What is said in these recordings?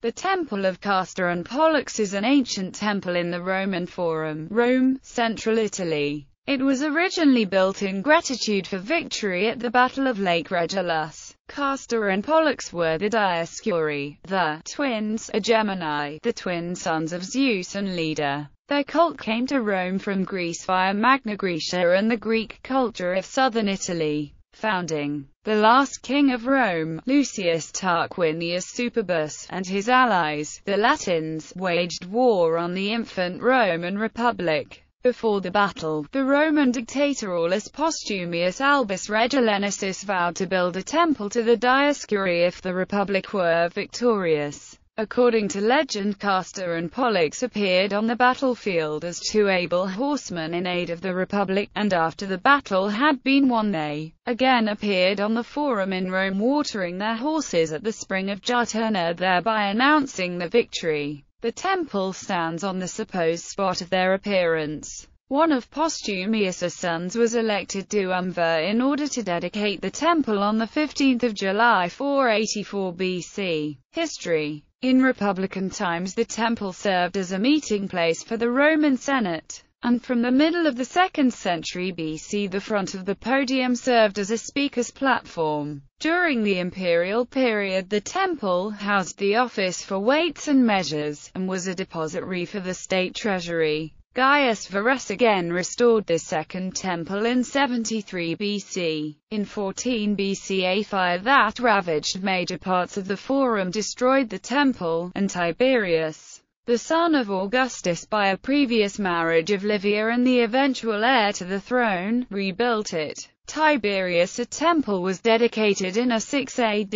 The Temple of Castor and Pollux is an ancient temple in the Roman Forum, Rome, central Italy. It was originally built in gratitude for victory at the Battle of Lake Regillus. Castor and Pollux were the Dioscuri, the twins, a Gemini, the twin sons of Zeus and Leda. Their cult came to Rome from Greece via Magna Graecia and the Greek culture of southern Italy founding. The last king of Rome, Lucius Tarquinius Superbus, and his allies, the Latins, waged war on the infant Roman Republic. Before the battle, the Roman dictator Aulus Postumius Albus Regilensis vowed to build a temple to the Dioscuri if the Republic were victorious. According to legend Castor and Pollux appeared on the battlefield as two able horsemen in aid of the Republic, and after the battle had been won they again appeared on the Forum in Rome watering their horses at the spring of Juturna thereby announcing the victory. The temple stands on the supposed spot of their appearance. One of Postumius' sons was elected Duumvir in order to dedicate the temple on 15 July 484 BC. History in Republican times the temple served as a meeting place for the Roman Senate, and from the middle of the 2nd century BC the front of the podium served as a speaker's platform. During the imperial period the temple housed the office for weights and measures, and was a depository for the state treasury. Gaius Verres again restored this second temple in 73 BC. In 14 BC a fire that ravaged major parts of the Forum destroyed the temple, and Tiberius, the son of Augustus by a previous marriage of Livia and the eventual heir to the throne, rebuilt it. Tiberius a temple was dedicated in a 6 AD.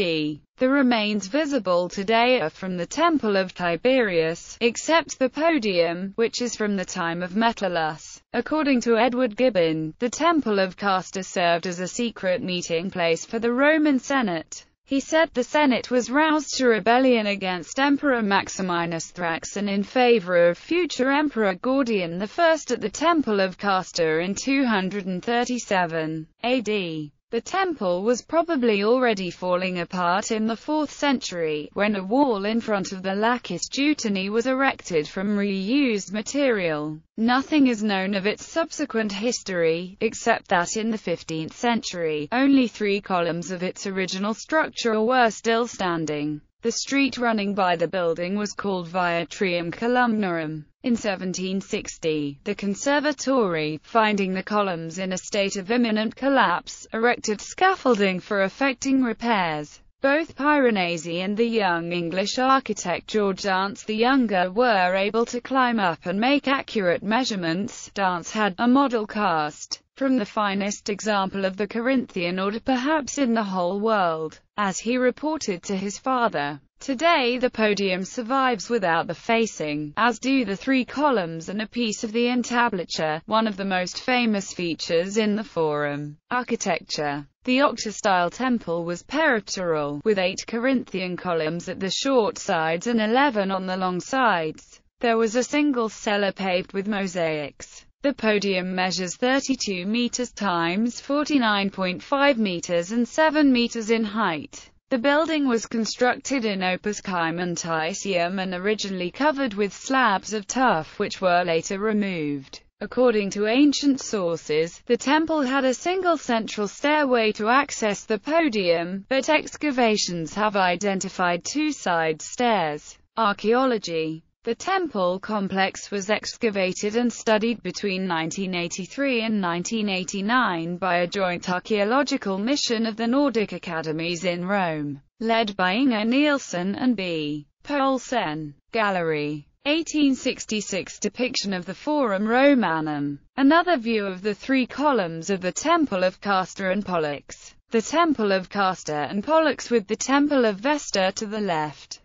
The remains visible today are from the Temple of Tiberius, except the podium, which is from the time of Metellus. According to Edward Gibbon, the Temple of Castor served as a secret meeting place for the Roman Senate. He said the Senate was roused to rebellion against Emperor Maximinus Thraxan in favor of future Emperor Gordian I at the Temple of Castor in 237 AD. The temple was probably already falling apart in the 4th century, when a wall in front of the Lacus Juturnae was erected from reused material. Nothing is known of its subsequent history, except that in the 15th century, only three columns of its original structure were still standing. The street running by the building was called Via Trium Columnarum. In 1760, the conservatory, finding the columns in a state of imminent collapse, erected scaffolding for effecting repairs. Both Piranesi and the young English architect George Dance the Younger were able to climb up and make accurate measurements. Dance had a model cast from the finest example of the Corinthian order perhaps in the whole world, as he reported to his father. Today the podium survives without the facing, as do the three columns and a piece of the entablature, one of the most famous features in the Forum. Architecture The octastyle temple was peripteral, with eight Corinthian columns at the short sides and eleven on the long sides. There was a single cella paved with mosaics. The podium measures 32 meters times 49.5 meters and 7 meters in height. The building was constructed in opus caementicium and originally covered with slabs of tuff which were later removed. According to ancient sources, the temple had a single central stairway to access the podium, but excavations have identified two side stairs. Archaeology the temple complex was excavated and studied between 1983 and 1989 by a joint archaeological mission of the Nordic Academies in Rome, led by Inger Nielsen and B. Poulsen. Gallery 1866 depiction of the Forum Romanum. Another view of the three columns of the Temple of Castor and Pollux. The Temple of Castor and Pollux with the Temple of Vesta to the left.